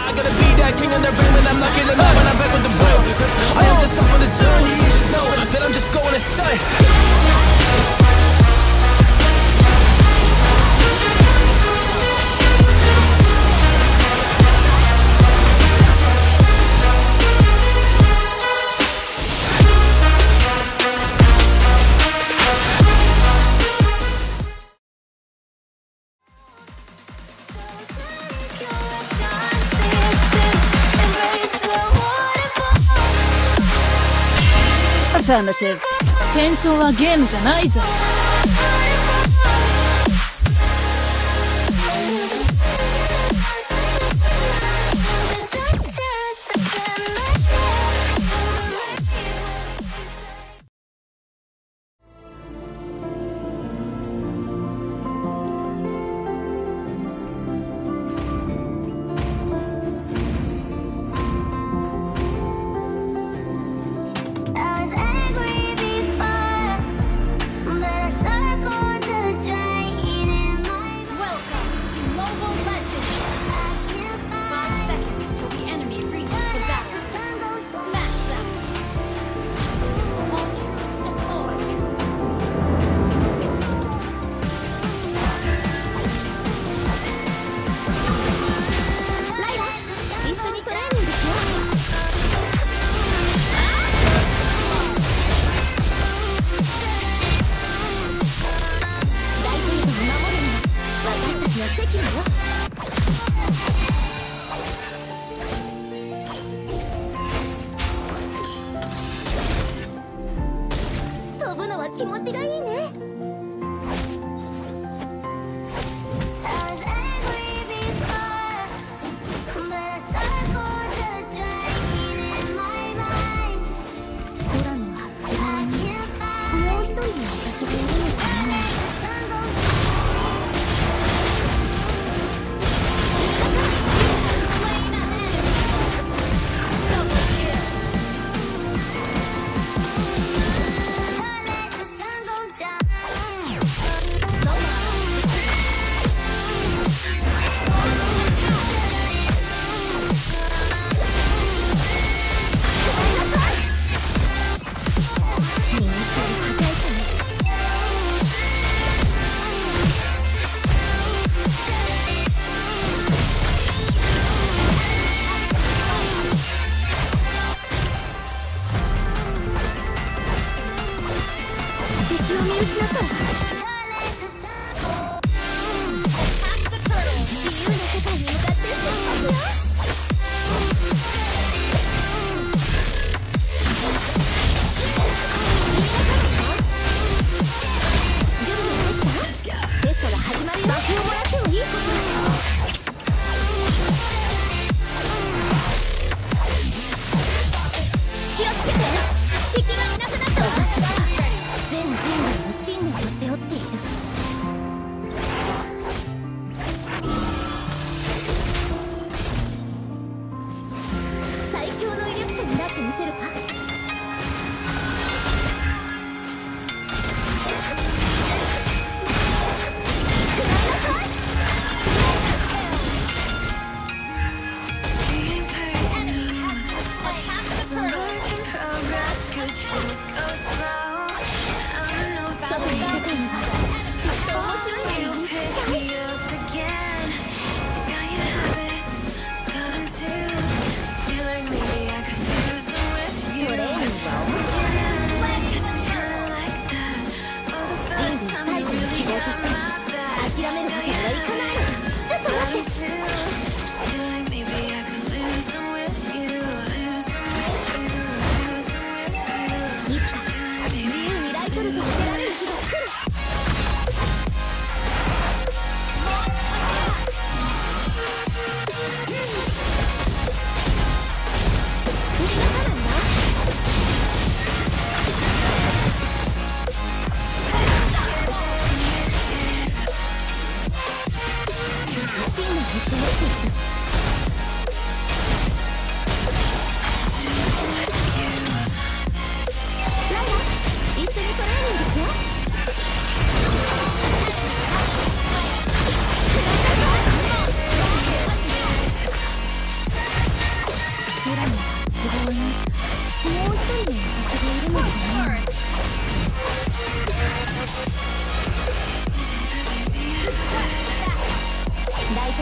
I gotta be that king in the ring when I'm knocking them out when I'm back with the real. I am just up on the journey. You just know that I'm just going insane. Affirmative 戦争はゲームじゃないぞ。心がいいね。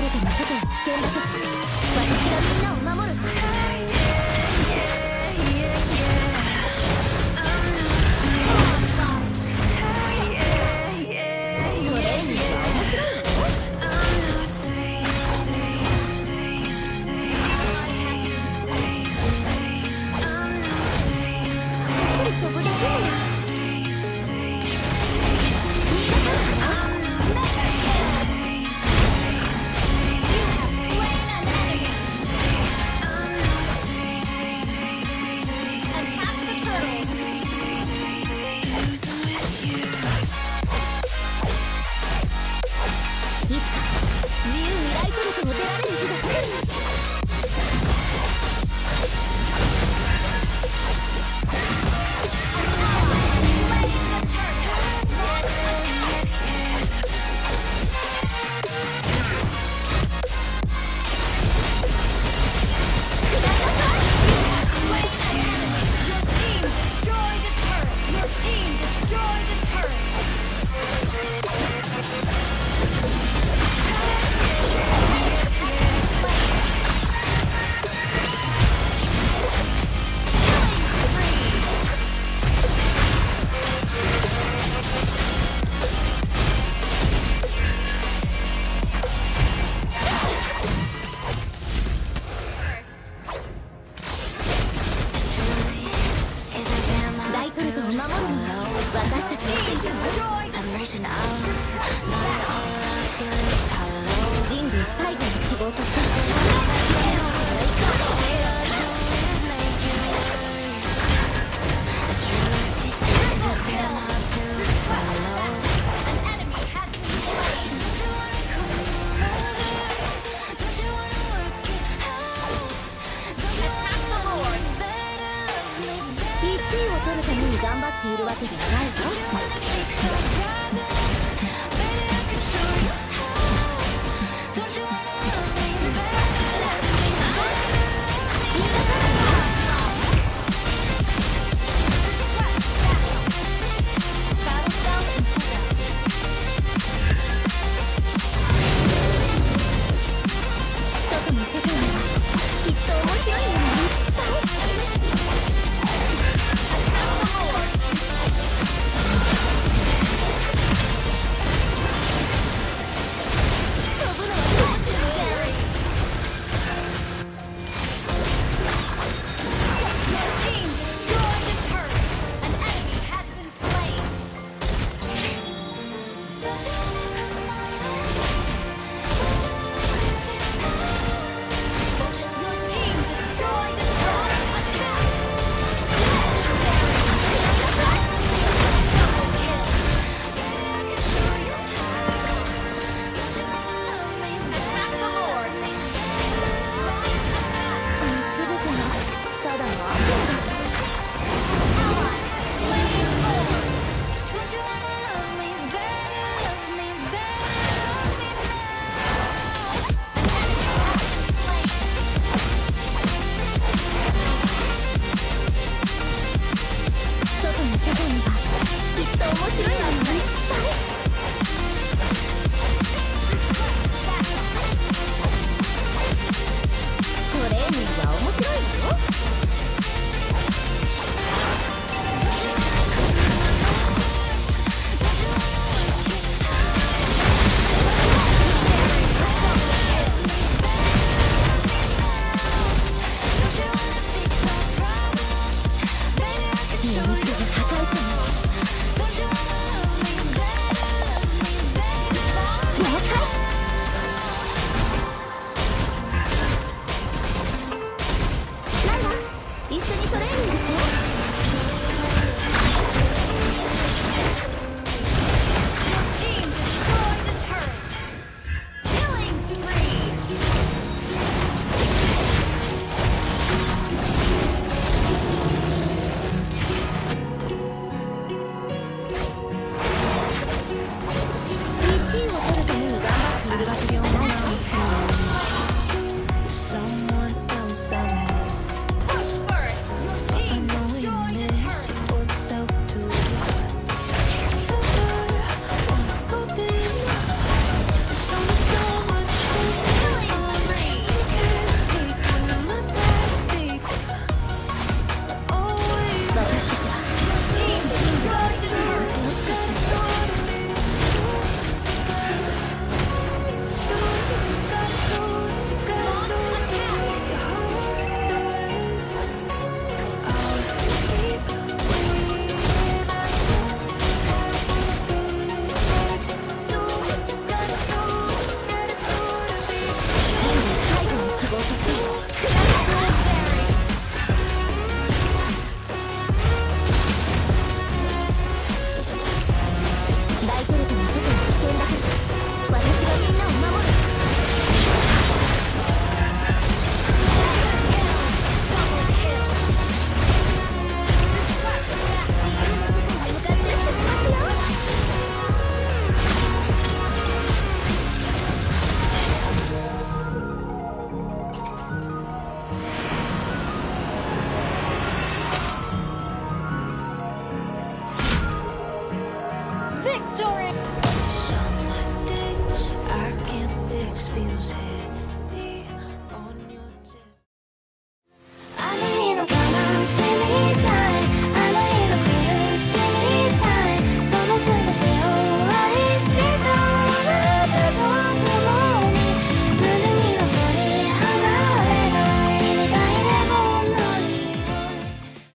れてみせて現場と私がみんなを Daddy.